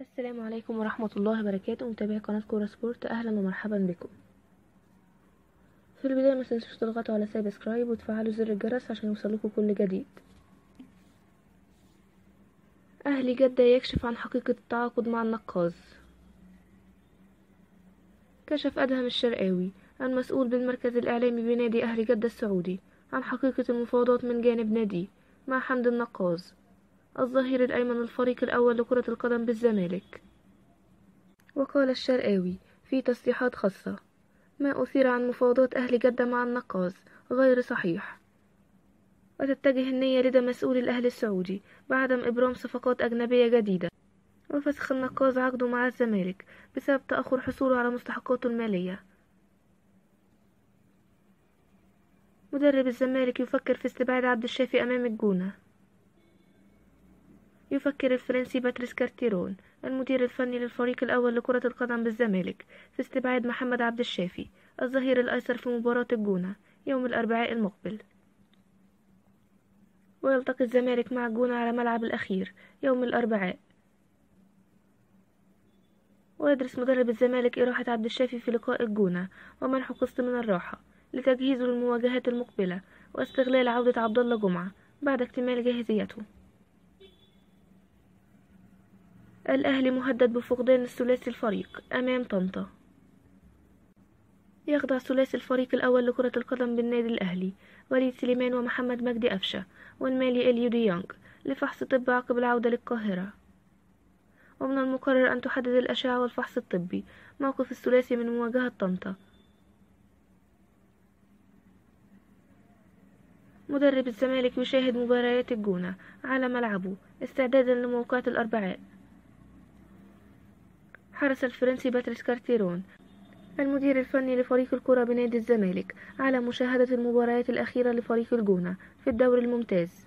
السلام عليكم ورحمة الله وبركاته. متابعي قناة كورة سبورت أهلا ومرحبا بكم. في البداية ما تنسوش تضغطوا على subscribe وتفعلوا زر الجرس عشان يوصلكوا كل جديد. أهلي جدة يكشف عن حقيقة التعاقد مع النقاز. كشف أدهم الشرقاوي المسؤول بالمركز الإعلامي بنادي أهلي جدة السعودي عن حقيقة المفاوضات من جانب ناديه مع حمد النقاز. الظهير الأيمن الفريق الأول لكرة القدم بالزمالك. وقال الشرقاوي في تصريحات خاصة ما أثير عن مفاوضات أهل جدة مع النقاز غير صحيح. وتتجه النية لدى مسؤول الأهلي السعودي بعدم إبرام صفقات أجنبية جديدة. وفسخ النقاز عقده مع الزمالك بسبب تأخر حصوله على مستحقاته المالية. مدرب الزمالك يفكر في استبعاد عبد الشافي أمام الجونة. يفكر الفرنسي باتريس كارتيرون المدير الفني للفريق الأول لكرة القدم بالزمالك في استبعاد محمد عبد الشافي الظهير الأيسر في مباراة الجونة يوم الأربعاء المقبل. ويلتقي الزمالك مع الجونة على ملعب الأخير يوم الأربعاء. ويدرس مدرب الزمالك إراحة عبد الشافي في لقاء الجونة ومنح قسط من الراحة لتجهيزه للمواجهات المقبلة واستغلال عودة عبد الله جمعة بعد اكتمال جاهزيته. الأهلي مهدد بفقدان الثلاثي الفريق أمام طنطا. يخضع ثلاثي الفريق الأول لكرة القدم بالنادي الأهلي وليد سليمان ومحمد مجدي أفشة والمالي إليو ديونج لفحص طب عقب العودة للقاهرة. ومن المقرر أن تحدد الأشعة والفحص الطبي موقف الثلاثي من مواجهة طنطا. مدرب الزمالك يشاهد مباريات الجونة على ملعبه استعدادا لموقعة الأربعاء. حرص الفرنسي باتريس كارتيرون. المدير الفني لفريق الكرة بنادي الزمالك على مشاهدة المباريات الأخيرة لفريق الجونة في الدوري الممتاز.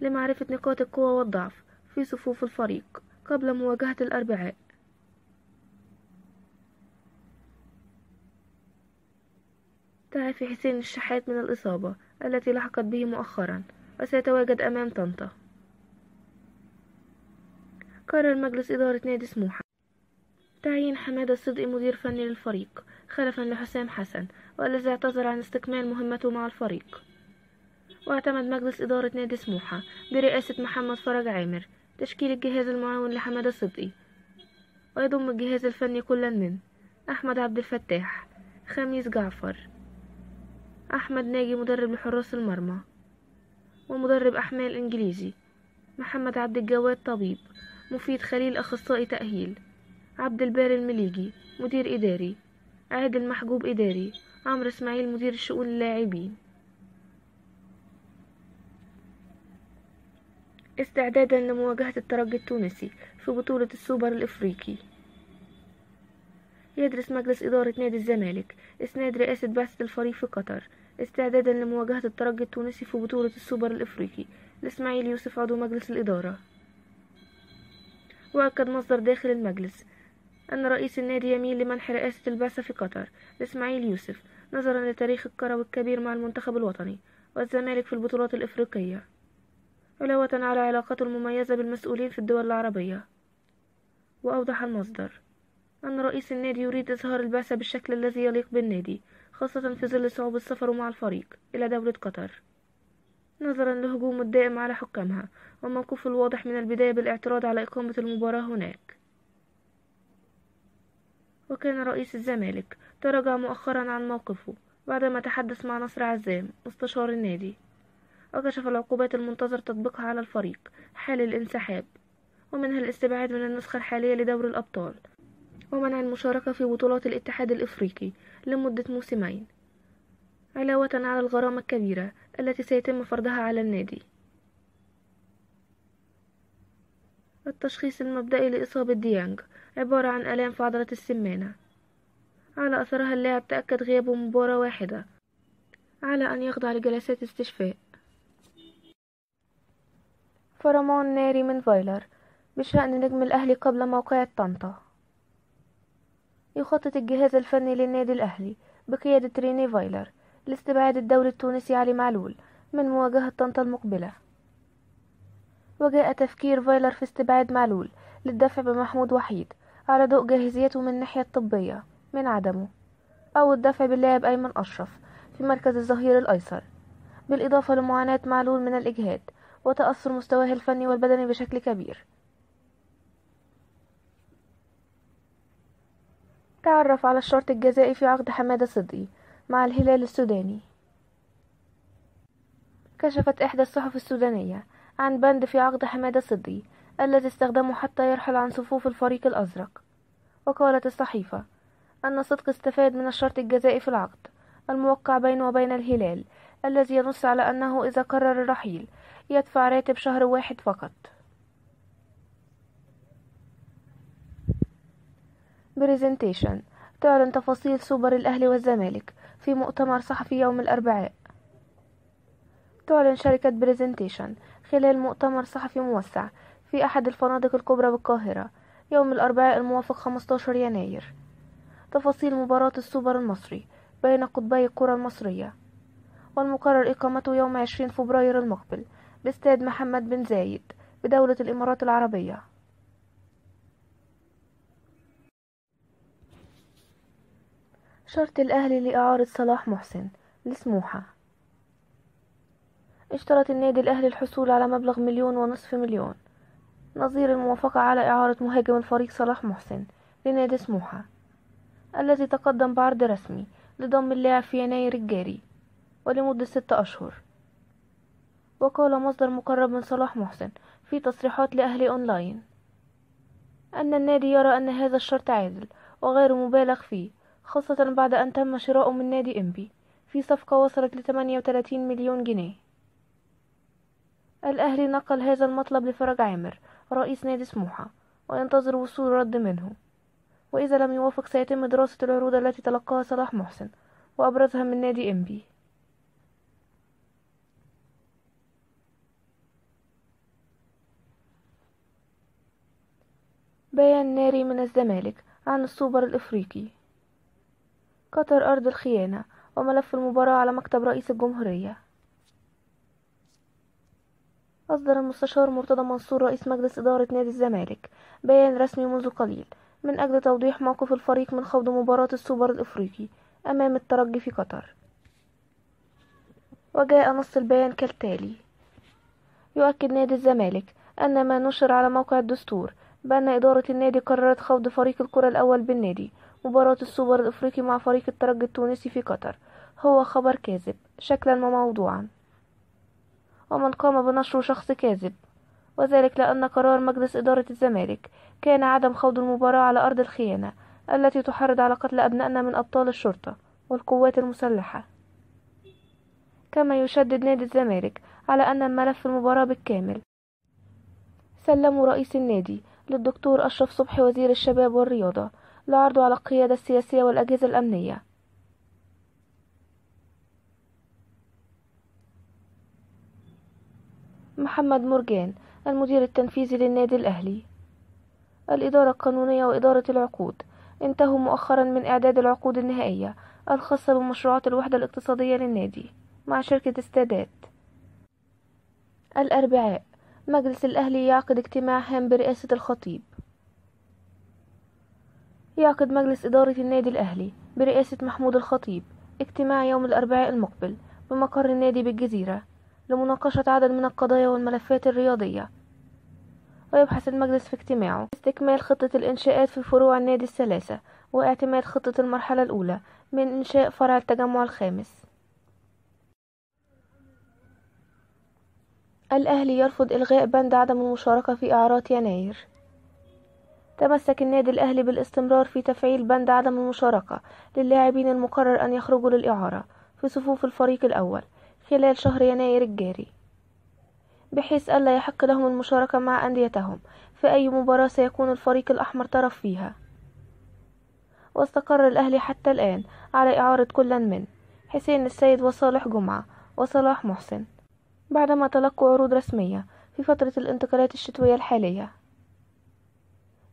لمعرفة نقاط القوة والضعف في صفوف الفريق قبل مواجهة الأربعاء. تعافي حسين الشحات من الإصابة التي لحقت به مؤخرا وسيتواجد أمام طنطا. قرر مجلس إدارة نادي سموحة تعيين حمادة الصدقي مدير فني للفريق خلفا لحسام حسن والذي اعتذر عن استكمال مهمته مع الفريق. واعتمد مجلس إدارة نادي سموحة برئاسة محمد فرج عامر تشكيل الجهاز المعاون لحمادة صدقي ويضم الجهاز الفني كلا من أحمد عبد الفتاح خميس جعفر أحمد ناجي مدرب لحراس المرمى ومدرب أحمال إنجليزي محمد عبد الجواد طبيب مفيد خليل أخصائي تأهيل. عبد الباري المليجي مدير إداري. عادل محجوب إداري. عمرو إسماعيل مدير شؤون اللاعبين. استعدادا لمواجهة الترجي التونسي في بطولة السوبر الإفريقي. يدرس مجلس إدارة نادي الزمالك إسناد رئاسة بعثة الفريق في قطر. استعدادا لمواجهة الترجي التونسي في بطولة السوبر الإفريقي. لإسماعيل يوسف عضو مجلس الإدارة. وأكد مصدر داخل المجلس أن رئيس النادي يميل لمنح رئاسة البعثة في قطر لإسماعيل يوسف نظرا لتاريخ الكروي الكبير مع المنتخب الوطني والزمالك في البطولات الإفريقية. علاوة على علاقته المميزة بالمسؤولين في الدول العربية. وأوضح المصدر أن رئيس النادي يريد إظهار البعثة بالشكل الذي يليق بالنادي خاصة في ظل صعوبة سفره مع الفريق إلى دولة قطر. نظرا لهجوم الدائم على حكامها وموقفه الواضح من البداية بالإعتراض على إقامة المباراة هناك. وكان رئيس الزمالك. تراجع مؤخرا عن موقفه بعدما تحدث مع نصر عزام مستشار النادي. وكشف العقوبات المنتظر تطبيقها على الفريق حال الانسحاب ومنها الاستبعاد من النسخة الحالية لدور الأبطال ومنع المشاركة في بطولات الاتحاد الإفريقي لمدة موسمين. علاوة على الغرامة الكبيرة التي سيتم فرضها على النادي. التشخيص المبدئي لإصابة ديانج عبارة عن آلام في عضلة السمانة. على أثرها اللاعب تأكد غيابه مباراة واحدة. على أن يخضع لجلسات استشفاء. فرمان ناري من فايلر. بشأن نجم الأهلي قبل موقعة طنطا يخطط الجهاز الفني للنادي الأهلي بقيادة ريني فايلر لاستبعاد الدولي التونسي علي معلول من مواجهة طنطا المقبلة. وجاء تفكير فايلر في استبعاد معلول للدفع بمحمود وحيد على ضوء جاهزيته من الناحية الطبية من عدمه أو الدفع باللاعب أيمن أشرف في مركز الظهير الأيسر بالإضافة لمعاناة معلول من الإجهاد وتأثر مستواه الفني والبدني بشكل كبير. تعرف على الشرط الجزائي في عقد حمادة صدقي مع الهلال السوداني. كشفت إحدى الصحف السودانية عن بند في عقد حمادة صدقي الذي استخدمه حتى يرحل عن صفوف الفريق الأزرق. وقالت الصحيفة أن صدق استفاد من الشرط الجزائي في العقد الموقع بينه وبين الهلال الذي ينص على أنه إذا قرر الرحيل يدفع راتب شهر واحد فقط. بريزنتيشن تعلن تفاصيل سوبر الأهلي والزمالك في مؤتمر صحفي يوم الأربعاء. تعلن شركة بريزنتيشن خلال مؤتمر صحفي موسع في أحد الفنادق الكبرى بالقاهرة يوم الأربعاء الموافق 15 يناير. تفاصيل مباراة السوبر المصري بين قطبي الكرة المصرية. والمقرر إقامته يوم 20 فبراير المقبل باستاد محمد بن زايد بدولة الإمارات العربية. شرط الأهلي لإعارة صلاح محسن لسموحة. اشترط النادي الأهلي الحصول على مبلغ مليون ونصف مليون. نظير الموافقة على إعارة مهاجم الفريق صلاح محسن لنادي سموحة الذي تقدم بعرض رسمي لضم اللاعب في يناير الجاري ولمدة ستة أشهر. وقال مصدر مقرب من صلاح محسن في تصريحات لأهلي أونلاين أن النادي يرى أن هذا الشرط عادل وغير مبالغ فيه خاصة بعد أن تم شراؤه من نادي إنبي في صفقة وصلت لثمانية وتلاتين مليون جنيه. الأهلي نقل هذا المطلب لفرج عامر رئيس نادي سموحة وينتظر وصول رد منه. وإذا لم يوافق سيتم دراسة العروض التي تلقاها صلاح محسن وأبرزها من نادي إنبي بيان ناري من الزمالك عن السوبر الإفريقي. قطر أرض الخيانة وملف المباراة على مكتب رئيس الجمهورية. أصدر المستشار مرتضى منصور رئيس مجلس إدارة نادي الزمالك. بيان رسمي منذ قليل. من أجل توضيح موقف الفريق من خوض مباراة السوبر الإفريقي أمام الترجي في قطر. وجاء نص البيان كالتالي. يؤكد نادي الزمالك أن ما نشر على موقع الدستور بأن إدارة النادي قررت خوض فريق الكرة الأول بالنادي مباراة السوبر الإفريقي مع فريق الترجي التونسي في قطر. هو خبر كاذب. شكلا وموضوعا. ومن قام بنشره شخص كاذب وذلك لأن قرار مجلس إدارة الزمالك كان عدم خوض المباراة على أرض الخيانة التي تحرض على قتل أبنائنا من أبطال الشرطة والقوات المسلحة. كما يشدد نادي الزمالك على أن ملف المباراة بالكامل. سلمه رئيس النادي للدكتور أشرف صبحي وزير الشباب والرياضة لعرضه على القيادة السياسية والأجهزة الأمنية. محمد مرجان المدير التنفيذي للنادي الأهلي. الإدارة القانونية وإدارة العقود. انتهوا مؤخرا من إعداد العقود النهائية الخاصة بمشروعات الوحدة الاقتصادية للنادي مع شركة استادات. الأربعاء مجلس الأهلي يعقد اجتماع هام برئاسة الخطيب. يعقد مجلس إدارة النادي الأهلي برئاسة محمود الخطيب اجتماع يوم الأربعاء المقبل بمقر النادي بالجزيرة لمناقشة عدد من القضايا والملفات الرياضية. ويبحث المجلس في اجتماعه. استكمال خطة الإنشاءات في فروع النادي الثلاثة. واعتماد خطة المرحلة الأولى من إنشاء فرع التجمع الخامس. الأهلي يرفض إلغاء بند عدم المشاركة في إعارات يناير. تمسك النادي الأهلي بالاستمرار في تفعيل بند عدم المشاركة للاعبين المقرر أن يخرجوا للإعارة في صفوف الفريق الأول. خلال شهر يناير الجاري بحيث ألا يحق لهم المشاركة مع أنديتهم في أي مباراة سيكون الفريق الأحمر طرف فيها. واستقر الأهلي حتى الآن على إعارة كل من حسين السيد وصالح جمعة وصلاح محسن. بعدما تلقوا عروض رسمية في فترة الانتقالات الشتوية الحالية.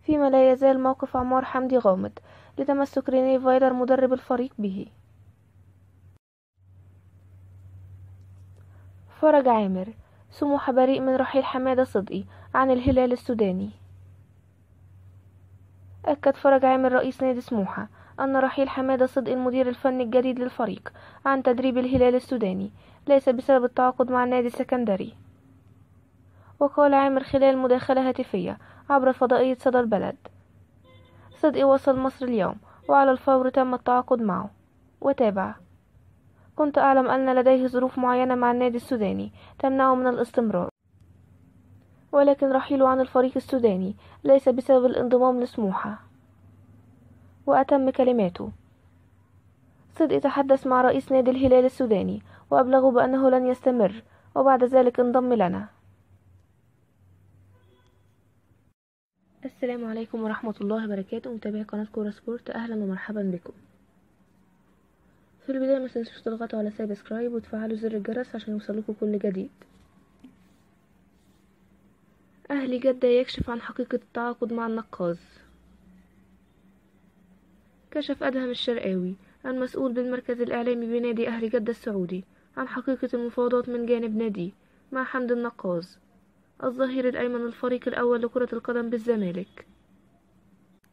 فيما لا يزال موقف عمار حمدي غامض لتمسك ريني فايلر مدرب الفريق به. فرج عامر سموحة بريء من رحيل حمادة صدقي عن الهلال السوداني. أكد فرج عامر رئيس نادي سموحة أن رحيل حمادة صدقي المدير الفني الجديد للفريق عن تدريب الهلال السوداني ليس بسبب التعاقد مع النادي السكندري. وقال عامر خلال مداخلة هاتفية عبر فضائية صدى البلد صدقي وصل مصر اليوم وعلى الفور تم التعاقد معه وتابع. كنت أعلم أن لديه ظروف معينة مع النادي السوداني تمنعه من الاستمرار. ولكن رحيله عن الفريق السوداني ليس بسبب الانضمام لسموحة. وأتم كلماته. صدقي تحدث مع رئيس نادي الهلال السوداني وأبلغه بأنه لن يستمر وبعد ذلك انضم لنا. السلام عليكم ورحمة الله وبركاته. متابعي قناة كورة سبورت أهلا ومرحبا بكم. في البداية ما تنسوش تضغطوا على subscribe وتفعلوا زر الجرس عشان يوصلكوا كل جديد. أهلي جدة يكشف عن حقيقة التعاقد مع النقاز. كشف أدهم الشرقاوي المسؤول بالمركز الإعلامي بنادي أهلي جدة السعودي عن حقيقة المفاوضات من جانب ناديه مع حمد النقاز الظهير الأيمن الفريق الأول لكرة القدم بالزمالك.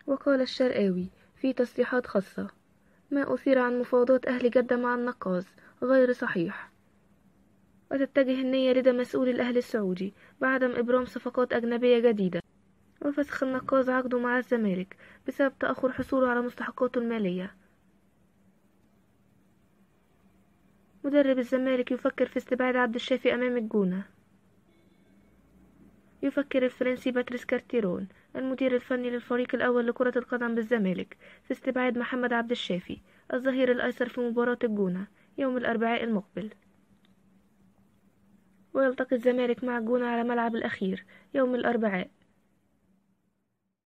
وقال الشرقاوي في تصريحات خاصة ما أثير عن مفاوضات أهل جدة مع النقاز غير صحيح. وتتجه النية لدى مسؤول الأهلي السعودي بعدم إبرام صفقات أجنبية جديدة. وفسخ النقاز عقده مع الزمالك بسبب تأخر حصوله على مستحقاته المالية. مدرب الزمالك يفكر في استبعاد عبد الشافي أمام الجونة. يفكر الفرنسي باتريس كارتيرون المدير الفني للفريق الأول لكرة القدم بالزمالك في استبعاد محمد عبد الشافي الظهير الأيسر في مباراة الجونة يوم الأربعاء المقبل. ويلتقي الزمالك مع الجونة على ملعب الأخير يوم الأربعاء.